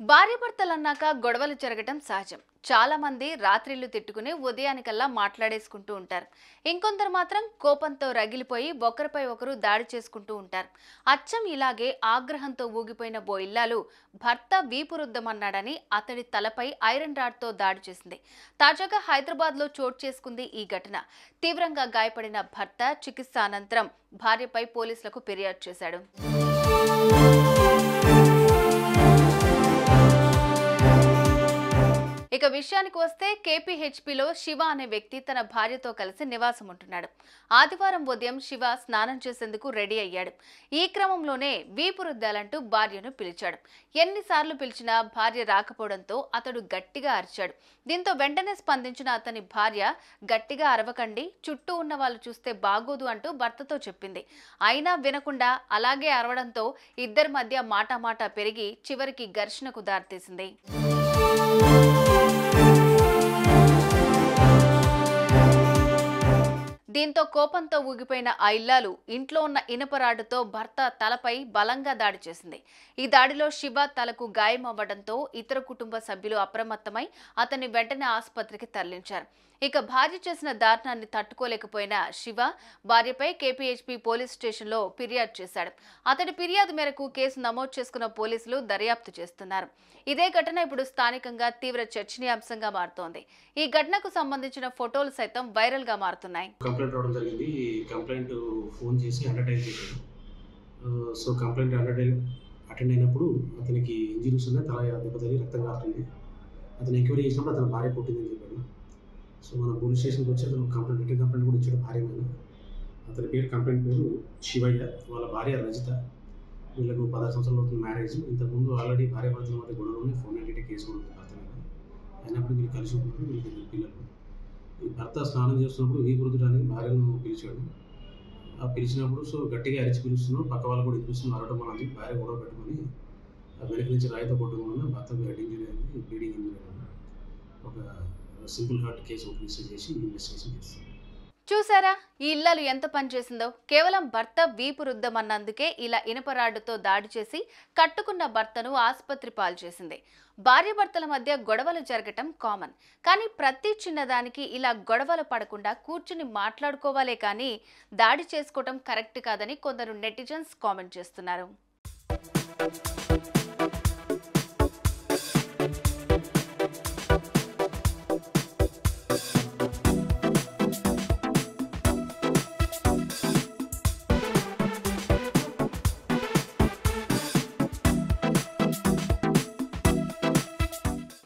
భార్యాభర్తలన్నాక గొడవలు జరగటం సహజం. చాలా మంది రాత్రిళ్ళు తిట్టుకుని ఉదయానికల్లా మాట్లాడేసుకుంటూ ఉంటారు. ఇంకొందరు మాత్రం కోపంతో రగిలిపోయి ఒకరిపై ఒకరు దాడి చేసుకుంటూ ఉంటారు. అచ్చం ఇలాగే ఆగ్రహంతో ఊగిపోయిన ఓ ఇల్లాలు భర్త వీపు రుద్దమన్నాడని అతడి తలపై ఐరన్ రాడ్తో దాడి చేసింది. తాజాగా హైదరాబాద్లో చోటు చేసుకుంది ఈ ఘటన. తీవ్రంగా గాయపడిన భర్త చికిత్స అనంతరం భార్యపై పోలీసులకు ఫిర్యాదు చేశాడు. విషయానికి వస్తే కేపీహెచ్పిలో శివ అనే వ్యక్తి తన భార్యతో కలిసి నివాసం ఉంటున్నాడు. ఆదివారం ఉదయం శివ స్నానం చేసేందుకు రెడీ అయ్యాడు. ఈ క్రమంలోనే వీపురుద్దాలంటూ భార్యను పిలిచాడు. ఎన్నిసార్లు పిలిచినా భార్య రాకపోవడంతో అతడు గట్టిగా అరిచాడు. దీంతో వెంటనే స్పందించిన అతని భార్య గట్టిగా అరవకండి చుట్టూ ఉన్న వాళ్ళు చూస్తే బాగోదు అంటూ భర్తతో చెప్పింది. అయినా వినకుండా అలాగే అరవడంతో ఇద్దరి మధ్య మాటామాట పెరిగి చివరికి ఘర్షణకు దారితీసింది. దీంతో కోపంతో ఊగిపోయిన ఆ ఇల్లాలు ఇంట్లో ఉన్న ఇనపరాడుతో భర్త తలపై బలంగా దాడి చేసింది. ఈ దాడిలో శివ తలకు గాయం అవ్వడంతో ఇతర కుటుంబ సభ్యులు అప్రమత్తమై అతన్ని వెంటనే ఆసుపత్రికి తరలించారు. ఇక భార్య చేసిన దారుణాన్ని తట్టుకోలేకపోయిన శివ భార్యపై కేపీహెచ్పీ పోలీస్ స్టేషన్లో ఫిర్యాదు చేశాడు. అతడి ఫిర్యాదు మేరకు కేసు నమోదు చేసుకున్న పోలీసులు దర్యాప్తు చేస్తున్నారు. ఇదే ఘటన ఇప్పుడు స్థానికంగా తీవ్ర చర్చనీయాంశంగా మారుతోంది. ఈ ఘటనకు సంబంధించిన ఫోటోలు సైతం వైరల్గా మారుతున్నాయి. కంప్లైంట్ రావడం జరిగింది. కంప్లైంట్ ఫోన్ చేసి అండర్టైన్ చేశాడు సో కంప్లైంట్ అండర్టైన్ అటెండ్ అయినప్పుడు అతనికి ఇంజరీస్ ఉన్నాయి. తల దెబ్బతలి రక్తం కారుతుంది అతను ఎంక్వైరీ చేసినప్పుడు అతని భార్య కొట్టిందని చెప్పాడు. సో మన పోలీస్ స్టేషన్కి వచ్చి అతను కంప్లైంట్ రిటర్న్ కంప్లైంట్ కూడా ఇచ్చాడు భార్య మీద. అతని పేరు కంప్లైంట్ పేరు శివయ్య. వాళ్ళ భార్య రజిత. వీళ్ళకు పదహారు సంవత్సరాలు అవుతుంది మ్యారేజ్. ఇంతకుముందు ఆల్రెడీ భార్య భర్తల మధ్య గొడవలు ఉన్నాయి ఫోన్ నైన్టీ కేసు కూడా ఉంది భర్త మీద. అయినప్పుడు వీళ్ళు కలిసి ఉంటున్నారు వీళ్ళకి పిల్లలు. ఈ భర్త స్నానం చేస్తున్నప్పుడు ఈ రుద్దడానికి భార్యను పిలిచాడు. ఆ పిలిచినప్పుడు సో గట్టిగా అరిచి పిలుస్తున్నాడు. పక్క వాళ్ళు కూడా వినిపిస్తున్నారు అరవడం వల్ల భార్య గొడవ పెట్టుకొని ఆ వెనక నుంచి రాయితో కొట్టడం వలన భర్తకు హెడ్ ఇంజరీ అయింది బ్లీడింగ్ ఇంజరీ అయింది ఒక సింపుల్ హార్ట్ కేసు ఒకటి చేసి ఇన్వెస్టిగేషన్ చేస్తాం. చూసారా? ఈ ఇల్లాలు ఎంత పనిచేసిందో కేవలం భర్త వీపు రుద్దమన్నందుకే ఇలా ఇనపరాడుతో దాడి చేసి కట్టుకున్న భర్తను ఆసుపత్రి పాలు చేసింది. భార్యాభర్తల మధ్య గొడవలు జరగటం కామన్ కానీ ప్రతి చిన్నదానికి ఇలా గొడవలు పడకుండా కూర్చుని మాట్లాడుకోవాలే కానీ దాడి చేసుకోవటం కరెక్ట్ కాదని కొందరు నెటిజన్స్ కామెంట్ చేస్తున్నారు.